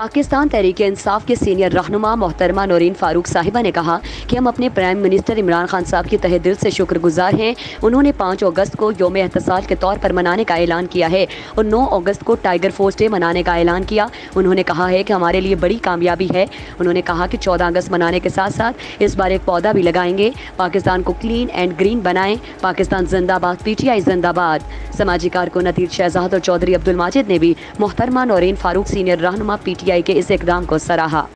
पाकिस्तान तहरीक इंसाफ के सीनियर रहनुमा मोहतरमा नौरीन फारूक साहिबा ने कहा कि हम अपने प्राइम मिनिस्टर इमरान खान साहब की तहे दिल से शुक्रगुजार हैं। उन्होंने पाँच अगस्त को योम एहतसाल के तौर पर मनाने का ऐलान किया है और नौ अगस्त को टाइगर फोर्स डे मनाने का ऐलान किया। उन्होंने कहा है कि हमारे लिए बड़ी कामयाबी है। उन्होंने कहा कि चौदह अगस्त मनाने के साथ साथ इस बार एक पौधा भी लगाएँगे। पाकिस्तान को क्लीन एंड ग्रीन बनाएँ। पाकिस्तान जिंदाबाद, पीटीआई जिंदाबाद। समाजी कारकुन अतीर शहजाद और चौधरी अब्दुल माजिद ने भी मोहतरमा नौरीन फारूक सीनियर रहनुमा पीटीआई के इस इकदाम को सराहा।